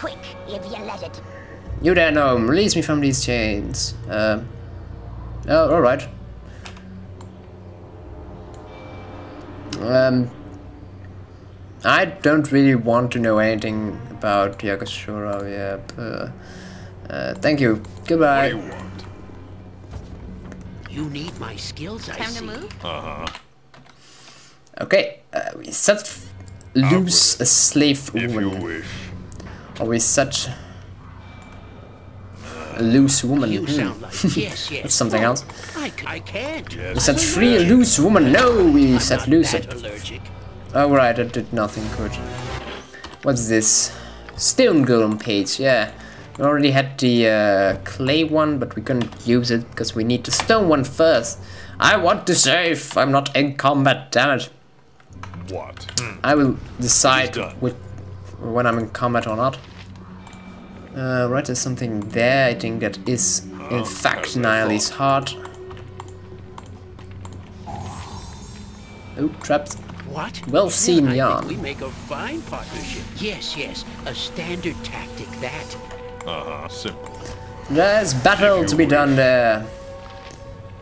quick if you let it. You there, gnome, release me from these chains. Um, oh, alright. Um, I don't really want to know anything about Yaga-Shura, Yeah, Uh, uh, thank you. Goodbye. What do you want? You need my skills, I Time to move? Uh-huh. Okay, uh, we set loose a slave If you woman. wish. Or we set a loose woman. You Hmm. sound like yes, yes. That's something else. I, c- I can't. Yes. We set free a loose woman. No, we I'm set not loose that it. Oh right, that did nothing good. What's this? Stone golem page, yeah. We already had the uh, clay one, but we couldn't use it because we need the stone one first. I want to save. I'm not in combat, damn it. What? I will decide with, when I'm in combat or not. Uh, right, there's something there. I think that is, in Oh, fact, as Niall's heart. Oh, trapped. What? Well seen, I Jan. We make a fine partnership. Yes, yes. A standard tactic, that. Uh-huh. Simple. There's battle to be wish. done there.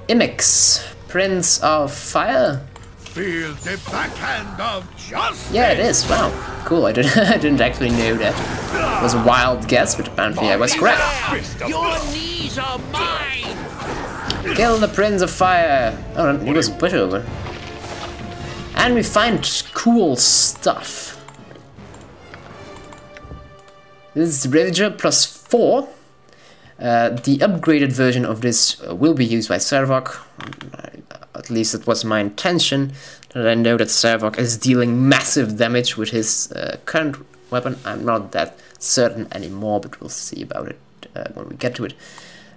Imix, Prince of Fire. Feel the backhand of justice. Yeah, it is. Wow, cool. I didn't, I didn't actually know that. It was a wild guess, but apparently I was correct. Your knees are mine! Kill the Prince of Fire. Oh, no, he was a pushover. And we find cool stuff. This is Ravager plus 4. Uh, the upgraded version of this uh, will be used by Sarevok. At least it was my intention. That I know that Sarevok is dealing massive damage with his uh, current weapon. I'm not that certain anymore, but we'll see about it uh, when we get to it.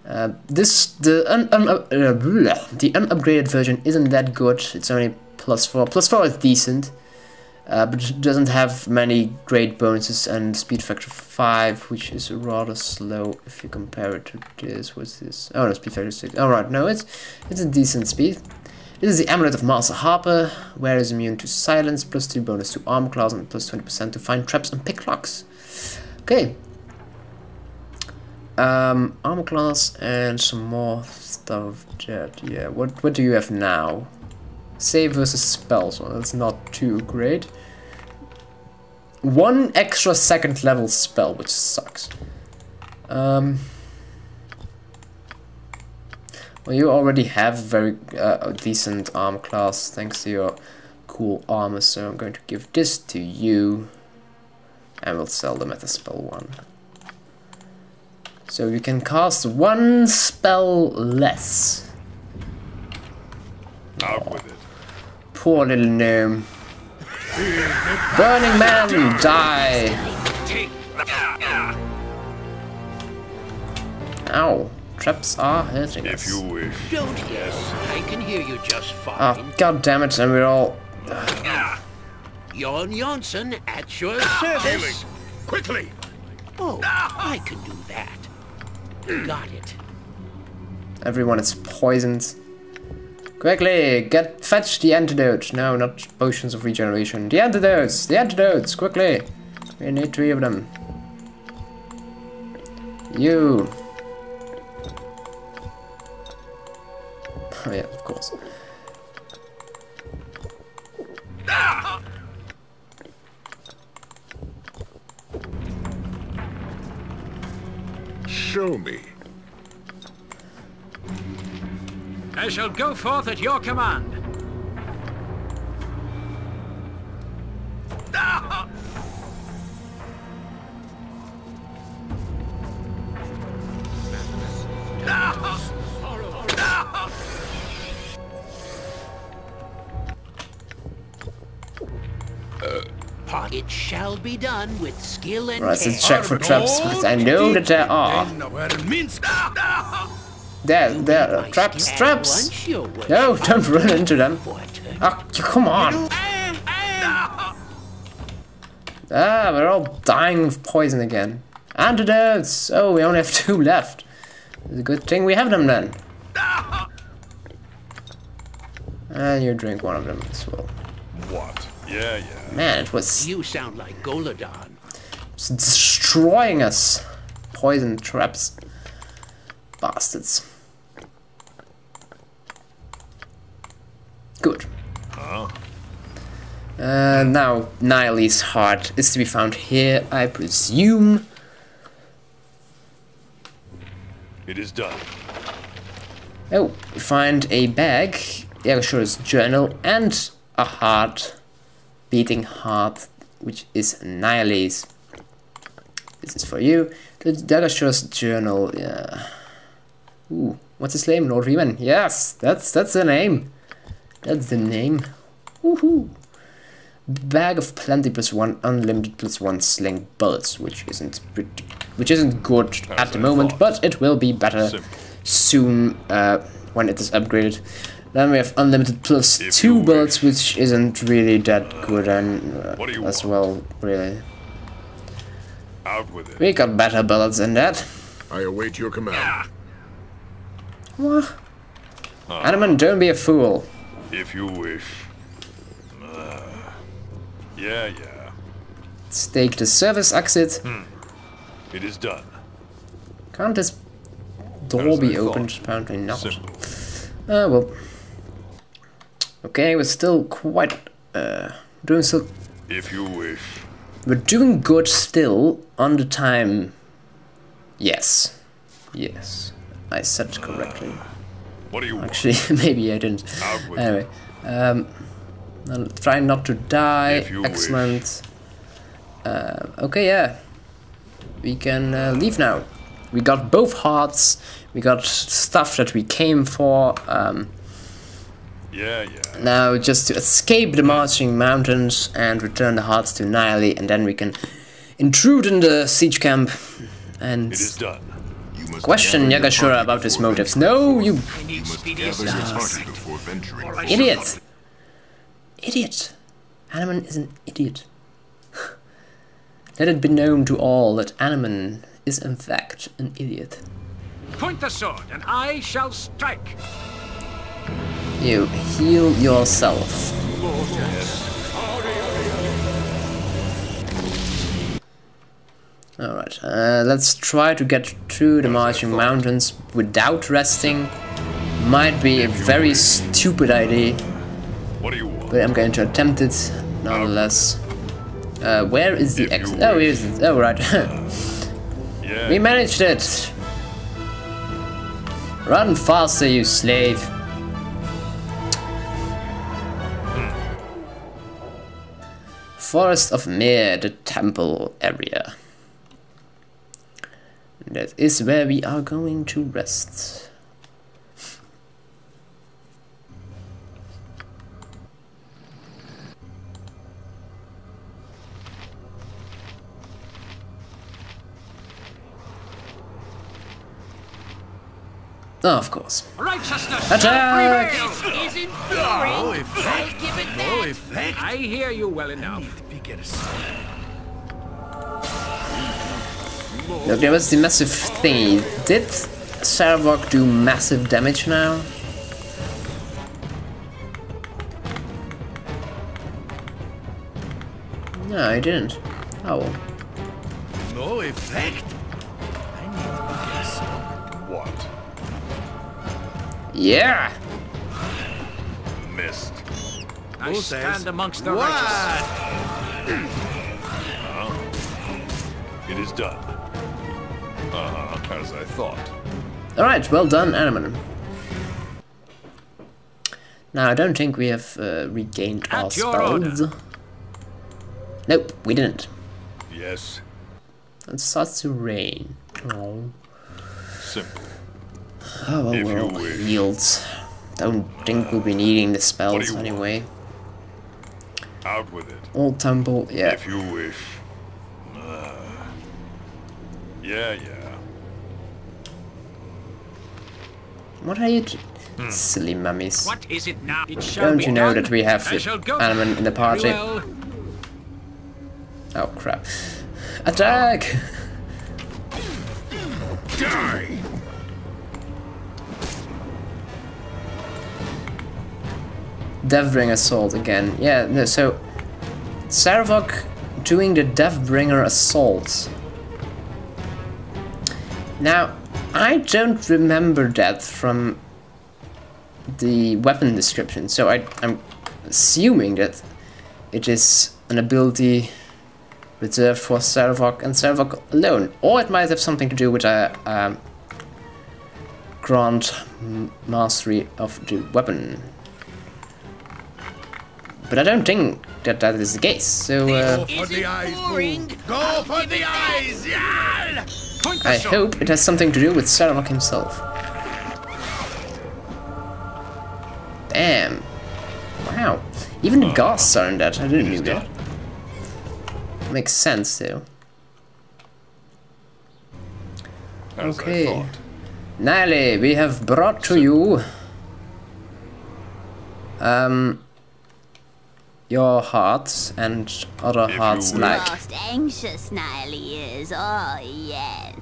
Uh, this the un, un, uh, the unupgraded version isn't that good. It's only plus four. Plus four is decent, uh, but doesn't have many great bonuses and speed factor five, which is rather slow if you compare it to this. What's this? Oh no, speed factor six. All right, no, it's it's a decent speed. This is the Amulet of Master Harper, where is immune to silence, plus 2 bonus to armor class, and plus 20% to find traps and pick locks. Okay, um, armor class and some more stuff. Yeah. What what do you have now? Save versus spells. Well, that's not too great. One extra second level spell, which sucks. Um. Well, you already have very uh, a decent armor class thanks to your cool armor, so I'm going to give this to you, and we'll sell them at the spell one. So you can cast one spell less. Out with it. Poor little gnome. Burning Man, die! Ow, traps are hurting If us. you wish. Don't yes. I can hear you just fine. Oh, god damn it, and we're all... Ah. Jan Jansen at your ah, Healing. service. Quickly. Oh, I can do that. Got it. Everyone is poisoned. Quickly, get fetch the antidote. No, not potions of regeneration. The antidotes! The antidotes! Quickly! We need three of them. You. Oh yeah, of course. Show me. I shall go forth at your command. Shall be done with skill and Right, care. let's check for traps, because I know that there are. There, there are traps, traps! once, your worship. No, don't run into them. For a turn. Oh, come on! Ah, we're all dying of poison again. Antidotes! Oh, we only have two left. It's a good thing we have them then. And you drink one of them as well. What? Yeah, yeah. Man, it was You sound like Goladon. s- destroying us. Poison traps. Bastards. Good. Uh, now, Nile's heart is to be found here, I presume. It is done. Oh, find a bag, Yaga-Shura's journal, and a heart, beating heart, which is Nile's. This is for you. The Yaga-Shura's journal, yeah. Ooh, what's his name? Lord Riemann. Yes, that's that's the name. That's the name. Woohoo! Bag of plenty plus one unlimited plus one sling bullets, which isn't pretty, which isn't good at the moment, thought. but it will be better Simple. soon uh, when it is upgraded. Then we have unlimited plus If two bullets, wish. which isn't really that good and uh, What do you as want? well, really. Out with it. We got better bullets than that. I await your command. What? Anomen, don't be a fool. If you wish. Uh, yeah, yeah. Let's take the service exit. Hmm. It is done. Can't this door As be I opened? thought. Apparently not. Simple. Uh, well. Okay, we're still quite, uh, doing so, If you wish. we're doing good still on the time. Yes. Yes. I said it correctly. What do you want? Actually, maybe I didn't. Anyway, um, I'll try not to die. Excellent. Uh, okay, yeah. We can uh, leave now. We got both hearts. We got stuff that we came for. Um, Yeah, yeah. now, just to escape the marching mountains and return the hearts to Nile, and then we can intrude in the siege camp and It is done. You must question Yaga-Shura about his motives. No, you You must speediest gather your steps. party before venturing. Or I shall idiot! Idiot! Anomen is an idiot. Let it be known to all that Anomen is in fact an idiot. Point the sword, and I shall strike. You heal yourself. Alright, uh, let's try to get through the marching mountains without resting. Might be a very stupid idea, What do you want? but I'm going to attempt it nonetheless. Uh, where is the exit? Oh, here's it. Oh, right. We managed it! Run faster, you slave! Forest of Mir, the temple area. That is where we are going to rest. Oh, of course. Righteousness Attack! shall prevail. Is enduring. I'll give it that. I hear you well enough. Look, there was the massive thingy. Did Sarevok do massive damage now? No, I didn't. Oh well. No effect. What? Yeah! Missed. I stand amongst the righteous. It is done. Uh-huh, as I thought. Alright, well done, Anomen. Now, I don't think we have uh, regained our At your spells. order. Nope, we didn't. Yes. It starts to rain. Oh, Simple. oh well, If we're you all wish. healed. Don't think we'll be needing the spells anyway. want? Anyway. Out with it. Old temple, yeah. If you wish. Uh, yeah, yeah. What are you... t- Silly mummies. What is it now? It shall Don't you know done. that we have I shall go. Anomen in the party? well. Oh crap. Attack! Die. Deathbringer assault again. Yeah, no, so... Sarevok doing the Deathbringer assault. Now, I don't remember that from the weapon description, so I, I'm assuming that it is an ability reserved for Sarevok and Sarevok alone, or it might have something to do with a um, grand mastery of the weapon. But I don't think that that is the case, so uh, For the eyes. Go for the eyes, yeah! I hope it has something to do with Sarevok himself. Damn. Wow. Even the ghosts are in that. I didn't know that. Makes sense though. As Okay. I. Nile, we have brought to you um your hearts and other If you hearts wish. like Most anxious Nyalee is. Oh, yes.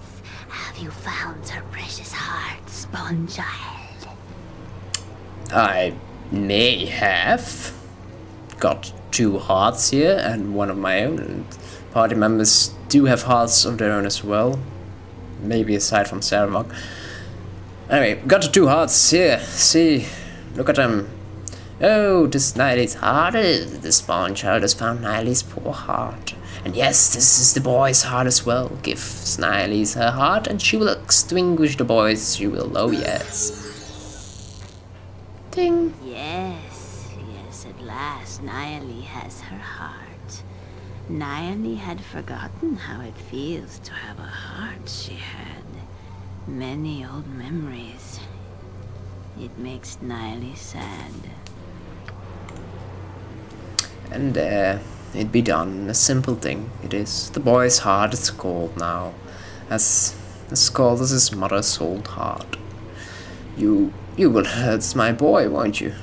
Have you found her precious heart, Spawn Child? I may have got two hearts here and one of my own. And party members do have hearts of their own as well. Maybe aside from Sarevok. Anyway, got two hearts here. See, look at them. Oh, this heart. is- The spawn child has found Nyalee's poor heart. And yes, this is the boy's heart as well. Give Sniley's her heart and she will extinguish the boy's. She will, oh yes. Ding. Yes, yes, at last Nyalee has her heart. Nyalee had forgotten how it feels to have a heart she had. Many old memories. It makes Nyalee sad. And uh, it be done. A simple thing it is. The boy's heart is cold now. As as cold as his mother's old heart. You you will hurt my boy, won't you?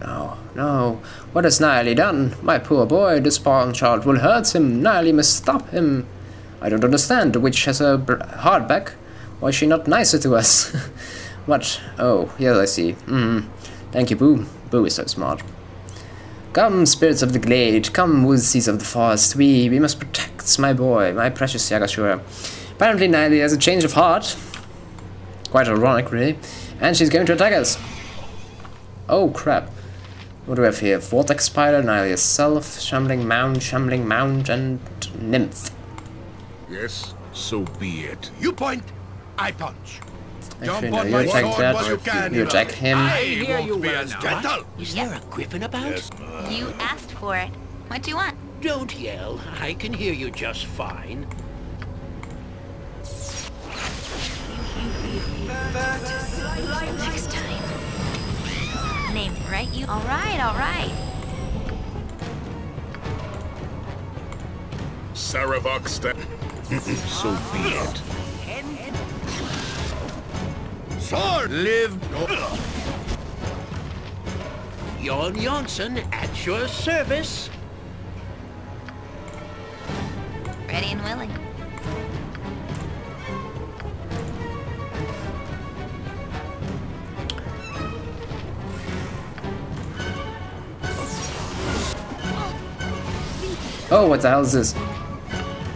No, no. What has Nyalee done? My poor boy, the spawn child will hurt him. Nyalee must stop him. I don't understand. The witch has a br- heart back. Why is she not nicer to us? what? Oh, yes, I see. Hmm. Thank you, Boo. Boo is so smart. Come, spirits of the glade, come, wolves of the forest, we, we must protect my boy, my precious Yaga-Shura. Apparently Nyalee has a change of heart. Quite ironic, really. And she's going to attack us. Oh, crap. What do we have here? Vortex Spider, Nyalee herself, Shambling Mound, Shambling Mound, and Nymph. Yes, so be it. You point, I punch. Actually, Jump no, on you my attack sword that, while you can, you attack him. I hear won't you be well as now. gentle. Is there a griffin about? Yes, You asked for it. What do you want? Don't yell. I can hear you just fine. Next time. Name it, right? You. All right, all right. Sarevok step. so be it. Sword! Live. Jan Jansen at your service. Ready and willing. Oh, what the hell is this?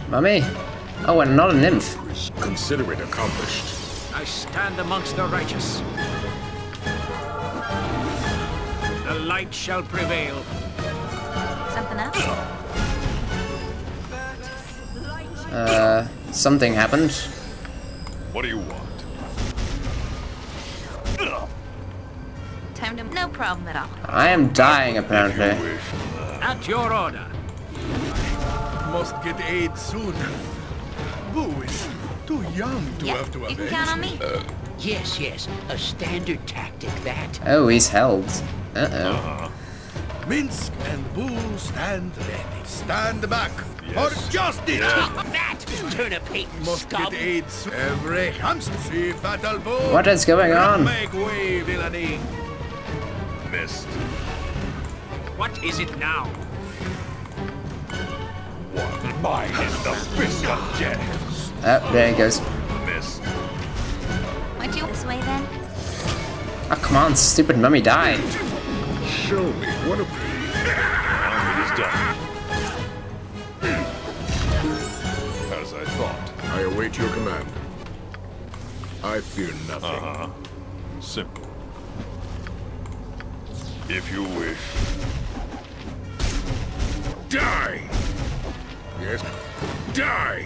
Mummy? Oh, and not a nymph. Consider it accomplished. I stand amongst the righteous. The light shall prevail. Something else? Uh, something happened. what do you want? Time to. No problem at all. I am dying, apparently. you wish. At your order. Must get aid soon. Boo is too young to Yeah, have to you can avenge count on me. Yes, yes. A standard tactic, that. Oh, he's held. Uh-oh. Uh-huh. Minsc and Boo stand ready. Stand back Yes. for justice. That! Turnip hating Must scum! get. Every hamster. See battle Boo. What is going on? Make way, villainy. Missed. What is it now? One. Mine is the fist of death. Oh, there he goes. Missed. What you this way then? Oh, come on, stupid mummy, die. Show me what a Now it is done. As I thought. I await your command. I fear nothing. Uh-huh. Simple. If you wish. Die! Yes? Die!